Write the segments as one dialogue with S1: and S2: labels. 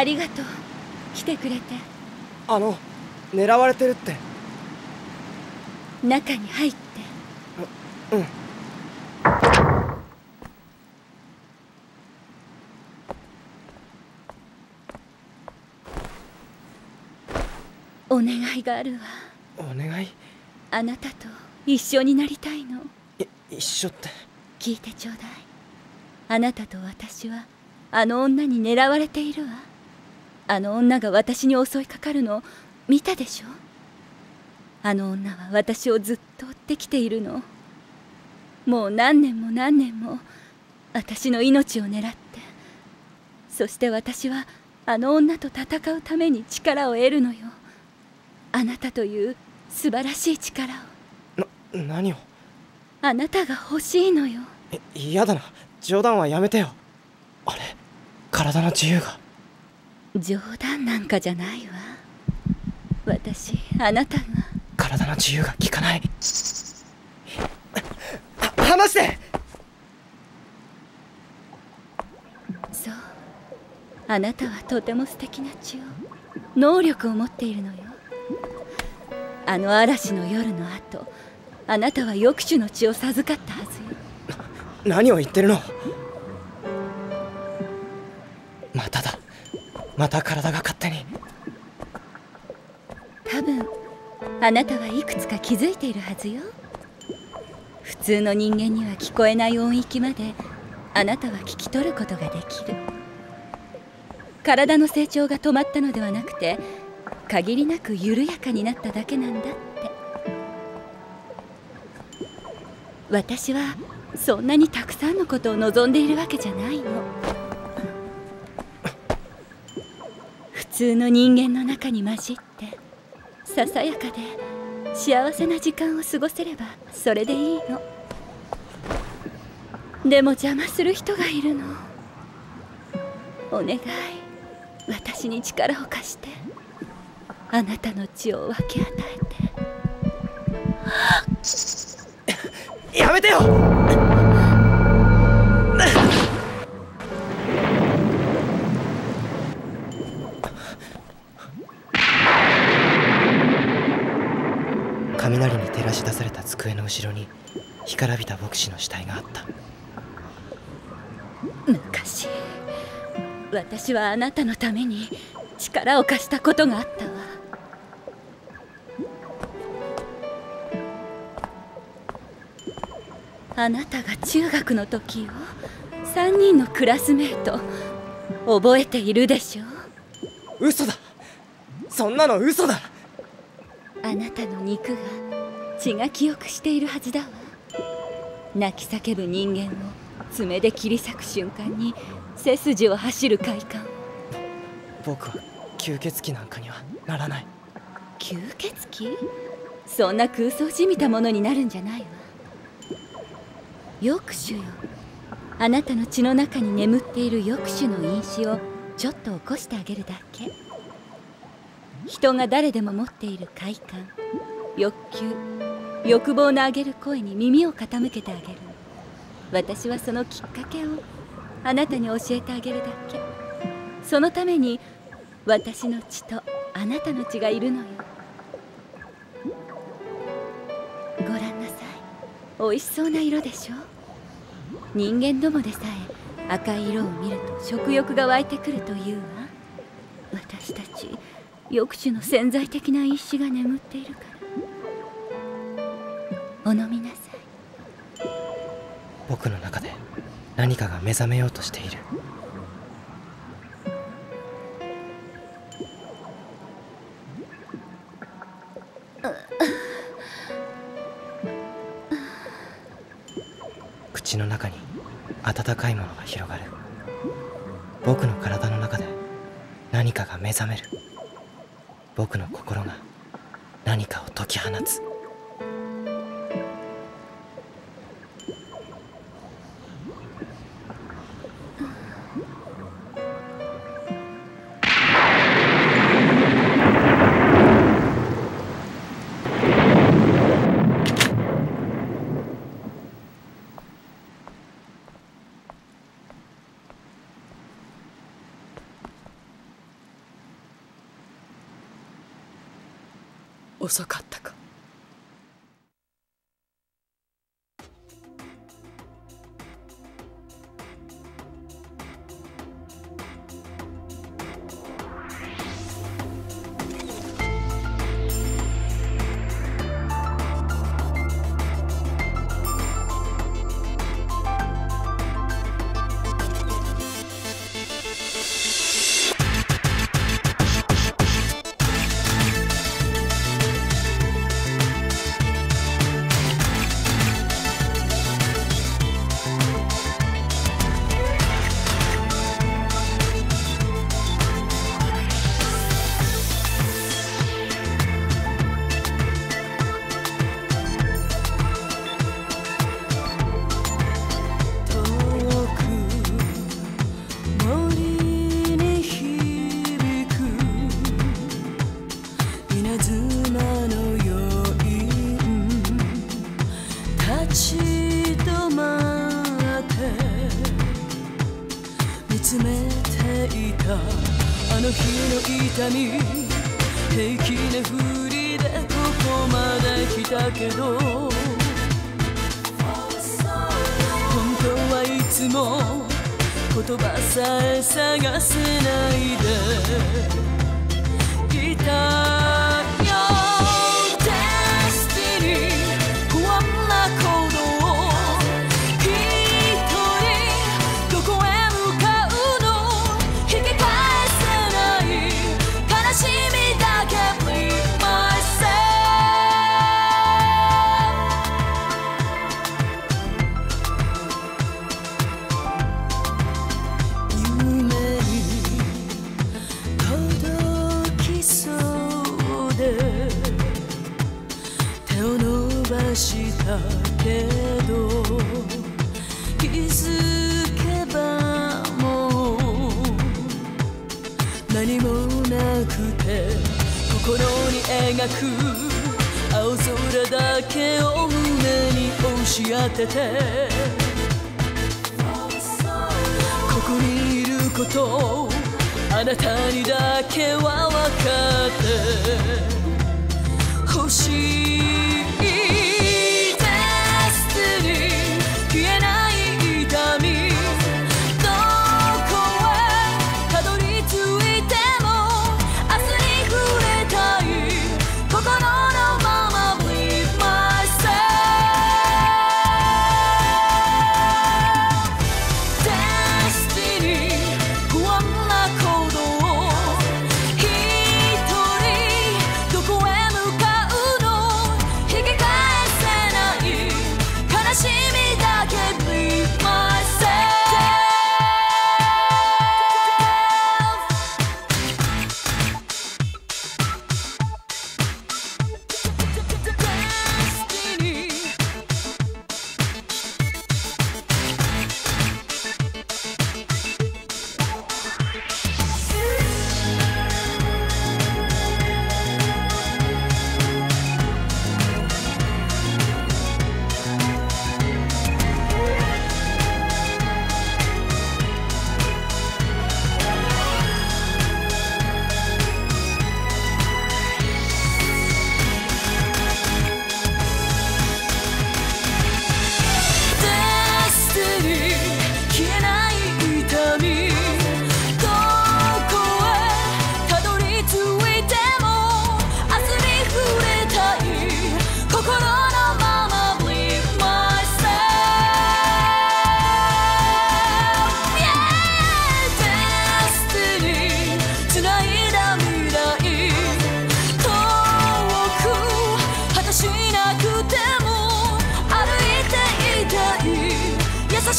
S1: ありがとう。来てくれて。
S2: あの狙われてるって。
S1: 中に入って。
S2: うん。
S1: お願いがあるわ。
S2: お願い？
S1: あなたと一緒になりたいの。
S2: い一緒って。
S1: 聞いてちょうだい。あなたと私はあの女に狙われているわあの女が私に襲いかかるのを見たでしょ？あの女は私をずっと追ってきているの。もう何年も何年も私の命を狙って。そして私はあの女と戦うために力を得るのよ。あなたという素晴らしい力を。
S2: な何を？
S1: あなたが欲しいのよ。
S2: え嫌だな。冗談はやめてよ。あれ体の自由が
S1: 冗談なんかじゃないわ。私あなたが。
S2: 体の自由が効かない。は離して！
S1: そう。あなたはとても素敵な血を能力を持っているのよ。あの嵐の夜の後あなたは抑止の血を授かったはずよ。
S2: 何を言ってるの？また体が勝手に。
S1: 多分あなたはいくつか気づいているはずよ。普通の人間には聞こえない音域まであなたは聞き取ることができる。体の成長が止まったのではなくて限りなく緩やかになっただけなんだって。私はそんなにたくさんのことを望んでいるわけじゃないの。通の人間の中に混じってささやかで幸せな時間を過ごせればそれでいいの。でも邪魔する人がいるの。お願い。私に力を貸して。あなたの血を分け与え
S2: て。やめてよ！雷に照らし出された机の後ろに干からびた牧師の死体があった。
S1: 昔私はあなたのために力を貸したことがあったわ。あなたが中学の時よ3人のクラスメート覚えているでしょ
S2: 嘘だ。そんなの嘘だ
S1: あなたの肉が血が記憶しているはずだわ。泣き叫ぶ人間を爪で切り裂く瞬間に背筋を走る快感。
S2: 僕は吸血鬼なんかにはならない。
S1: 吸血鬼？そんな空想じみたものになるんじゃないわ。抑止よ。あなたの血の中に眠っている抑止の因子をちょっと起こしてあげるだけ人が誰でも持っている快感欲求欲望の上げる声に耳を傾けてあげる。私はそのきっかけをあなたに教えてあげるだけ。そのために私の血とあなたの血がいるのよ。ご覧なさい。美味しそうな色でしょ。人間どもでさえ赤い色を見ると食欲が湧いてくるというわ。私たち抑止の潜在的な意志が眠っているから。お飲みなさい。
S2: 僕の中で何かが目覚めようとしている。口の中に温かいものが広がる。僕の体の中で何かが目覚める。僕の心が何かを解き放つ。
S3: 遅かったか。の日の痛み。平気なふりでここまで来たけど。本当はいつも言葉さえ探せないで。いたを伸ばしたけど気づけばもう何もなくて心に描く青空だけを胸に押し当ててここにいることあなたにだけは分かって七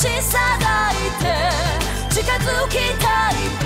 S3: しさがいて近づきたい